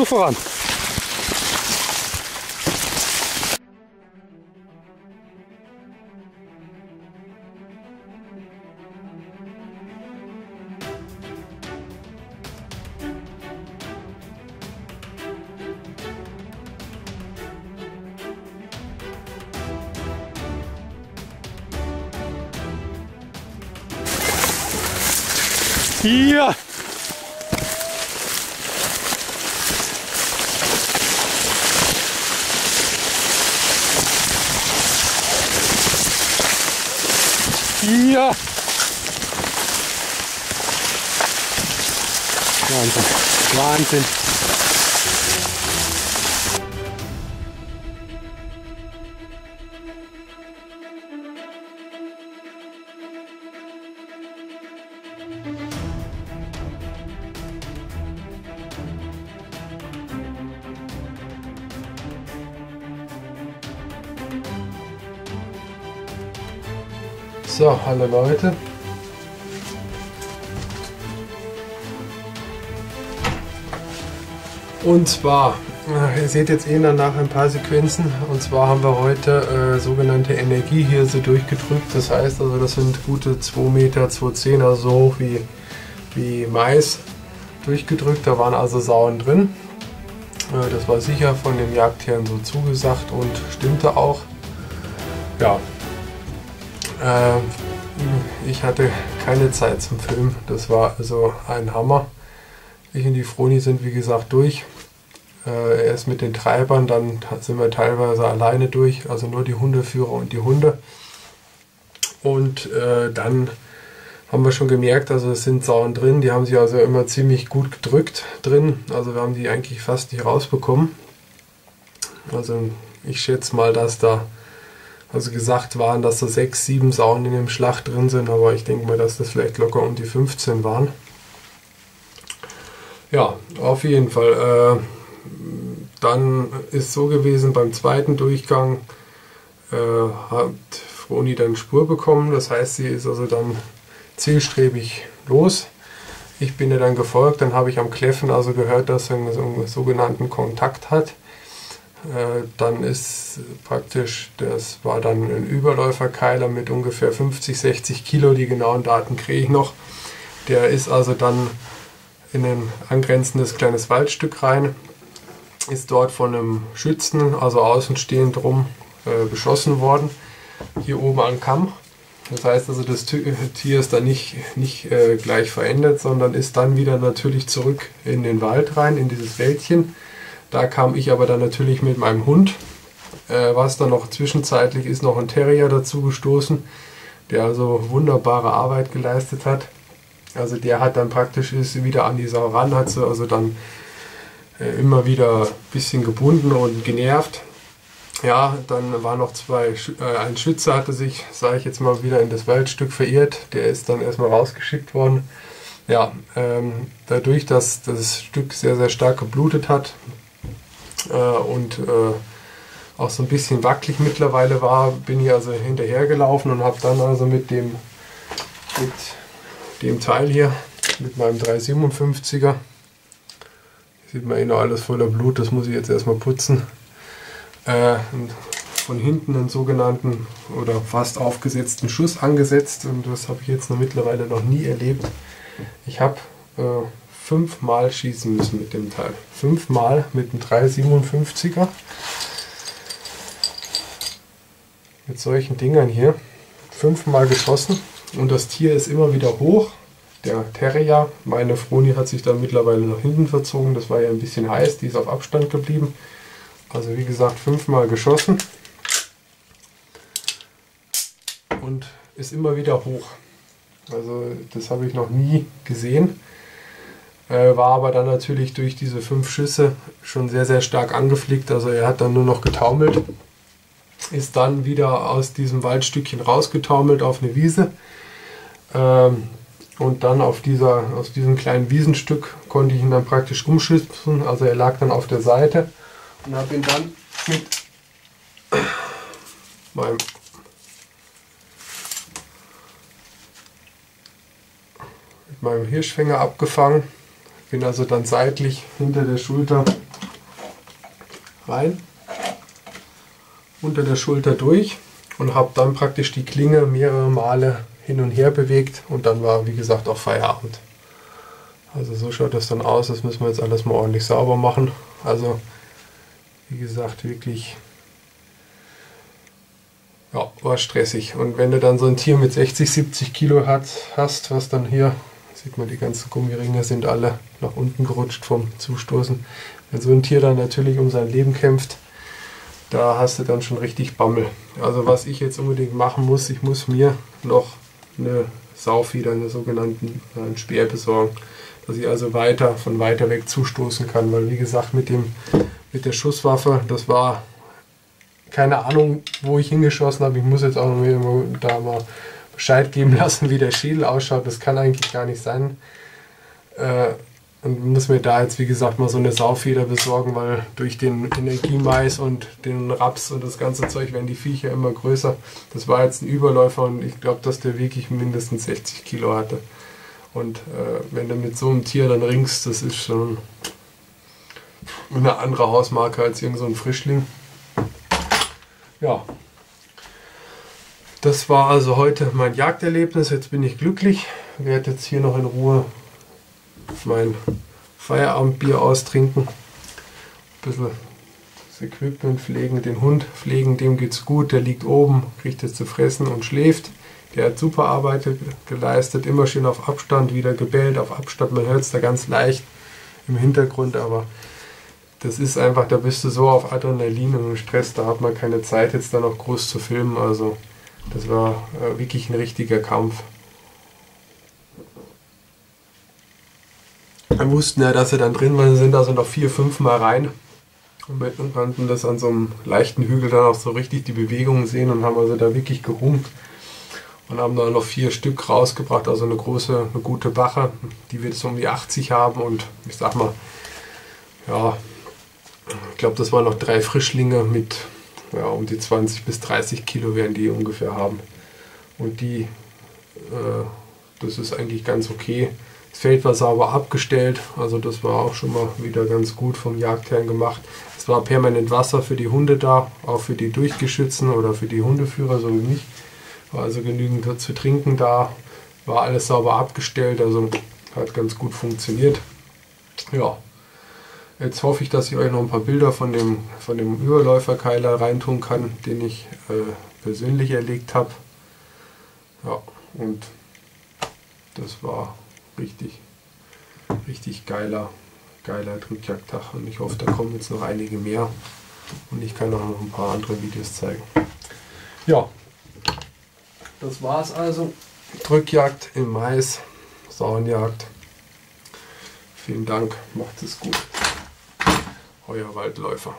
Zu voran. Ja. Ja. Wahnsinn. Wahnsinn. So, hallo Leute. Und zwar, äh, ihr seht jetzt eh nach ein paar Sequenzen. Und zwar haben wir heute äh, sogenannte Energiehirse durchgedrückt. Das heißt also, das sind gute 2 Meter, 2,10 also so hoch wie, wie Mais durchgedrückt. Da waren also Sauen drin. Äh, das war sicher von den Jagdtieren so zugesagt und stimmte auch. Ja, äh, ich hatte keine Zeit zum Filmen. Das war also ein Hammer. Ich und die Froni sind wie gesagt durch. Äh, erst mit den Treibern, dann sind wir teilweise alleine durch, also nur die Hundeführer und die Hunde. Und äh, dann haben wir schon gemerkt, also es sind Sauen drin, die haben sich also immer ziemlich gut gedrückt drin. Also wir haben die eigentlich fast nicht rausbekommen. Also ich schätze mal, dass da also gesagt waren, dass da sechs, sieben Sauen in dem Schlag drin sind, aber ich denke mal, dass das vielleicht locker um die 15 waren. Ja, auf jeden Fall. Äh, dann ist so gewesen, beim zweiten Durchgang äh, hat Froni dann Spur bekommen. Das heißt, sie ist also dann zielstrebig los. Ich bin ihr dann gefolgt, dann habe ich am Kläffen also gehört, dass er einen sogenannten Kontakt hat. Äh, dann ist praktisch, das war dann ein Überläuferkeiler mit ungefähr 50, 60 Kilo, die genauen Daten kriege ich noch. Der ist also dann in ein angrenzendes kleines Waldstück rein, ist dort von einem Schützen, also außenstehend rum, äh, beschossen worden, hier oben am Kamm. Das heißt also, das Tier ist dann nicht, nicht äh, gleich verändert, sondern ist dann wieder natürlich zurück in den Wald rein, in dieses Wäldchen da kam ich aber dann natürlich mit meinem Hund, äh, was dann noch zwischenzeitlich ist, noch ein Terrier dazu gestoßen, der also wunderbare Arbeit geleistet hat. Also der hat dann praktisch ist wieder an die Sau ran, hat sie also dann äh, immer wieder ein bisschen gebunden und genervt. Ja, dann waren noch zwei, äh, ein Schütze hatte sich, sage ich jetzt mal, wieder in das Waldstück verirrt. Der ist dann erstmal rausgeschickt worden. Ja, ähm, dadurch, dass das Stück sehr, sehr stark geblutet hat, äh, und äh, auch so ein bisschen wackelig mittlerweile war, bin ich also hinterhergelaufen und habe dann also mit dem, mit dem Teil hier, mit meinem 357er, sieht man eh noch alles voller Blut, das muss ich jetzt erstmal putzen, äh, von hinten einen sogenannten oder fast aufgesetzten Schuss angesetzt und das habe ich jetzt noch mittlerweile noch nie erlebt. Ich habe äh, fünfmal schießen müssen mit dem Teil. Fünfmal mit einem 357er. Mit solchen Dingern hier. Fünfmal geschossen und das Tier ist immer wieder hoch. Der Terrier, meine Froni hat sich dann mittlerweile nach hinten verzogen. Das war ja ein bisschen heiß, die ist auf Abstand geblieben. Also wie gesagt, fünfmal geschossen und ist immer wieder hoch. Also das habe ich noch nie gesehen. Äh, war aber dann natürlich durch diese fünf Schüsse schon sehr, sehr stark angeflickt. Also er hat dann nur noch getaumelt, ist dann wieder aus diesem Waldstückchen rausgetaumelt auf eine Wiese. Ähm, und dann auf dieser, aus diesem kleinen Wiesenstück konnte ich ihn dann praktisch umschützen. Also er lag dann auf der Seite und habe ihn dann mit meinem mit meinem Hirschfänger abgefangen bin also dann seitlich hinter der Schulter rein, unter der Schulter durch und habe dann praktisch die Klinge mehrere Male hin und her bewegt und dann war wie gesagt auch Feierabend. Also so schaut das dann aus, das müssen wir jetzt alles mal ordentlich sauber machen. Also wie gesagt wirklich ja, war stressig. Und wenn du dann so ein Tier mit 60, 70 Kilo hat, hast, was dann hier, sieht man, die ganzen Gummiringe sind alle nach unten gerutscht vom Zustoßen. Wenn so ein Tier dann natürlich um sein Leben kämpft, da hast du dann schon richtig Bammel. Also was ich jetzt unbedingt machen muss, ich muss mir noch eine Saufeder, eine sogenannten einen Speer besorgen, dass ich also weiter von weiter weg zustoßen kann, weil wie gesagt mit dem mit der Schusswaffe, das war keine Ahnung, wo ich hingeschossen habe. Ich muss jetzt auch noch da mal Bescheid geben lassen, wie der Schädel ausschaut. Das kann eigentlich gar nicht sein. Äh, und muss mir da jetzt, wie gesagt, mal so eine Saufeder besorgen, weil durch den Energiemais und den Raps und das ganze Zeug werden die Viecher immer größer. Das war jetzt ein Überläufer und ich glaube, dass der wirklich mindestens 60 Kilo hatte. Und äh, wenn du mit so einem Tier dann ringst, das ist schon eine andere Hausmarke als irgend so ein Frischling. Ja, das war also heute mein Jagderlebnis. Jetzt bin ich glücklich. Ich werde jetzt hier noch in Ruhe mein Feierabendbier austrinken. Ein bisschen das Equipment pflegen, den Hund pflegen, dem geht's gut. Der liegt oben, kriegt jetzt zu fressen und schläft. Der hat super Arbeit geleistet, immer schön auf Abstand, wieder gebellt auf Abstand. Man hört es da ganz leicht im Hintergrund, aber das ist einfach, da bist du so auf Adrenalin und Stress, da hat man keine Zeit, jetzt da noch groß zu filmen. Also, das war äh, wirklich ein richtiger Kampf. Wir wussten ja, dass sie dann drin waren, sind also noch vier, fünf Mal rein und konnten das an so einem leichten Hügel dann auch so richtig die Bewegungen sehen und haben also da wirklich gerummt und haben da noch vier Stück rausgebracht, also eine große, eine gute Bache, die wir so um die 80 haben und ich sag mal, ja, ich glaube, das waren noch drei Frischlinge mit ja, um die 20 bis 30 Kilo werden die ungefähr haben. Und die, äh, das ist eigentlich ganz okay. Das Feld war sauber abgestellt, also das war auch schon mal wieder ganz gut vom Jagdherrn gemacht. Es war permanent Wasser für die Hunde da, auch für die Durchgeschützen oder für die Hundeführer, so wie mich. War also genügend zu trinken da, war alles sauber abgestellt, also hat ganz gut funktioniert. Ja, jetzt hoffe ich, dass ich euch noch ein paar Bilder von dem, von dem Überläuferkeiler reintun kann, den ich äh, persönlich erlegt habe. Ja, und das war richtig, richtig geiler, geiler Drückjagdtag und ich hoffe, da kommen jetzt noch einige mehr und ich kann auch noch ein paar andere Videos zeigen. Ja, das war's also. Drückjagd im Mais, Sauenjagd. Vielen Dank, macht es gut. Euer Waldläufer.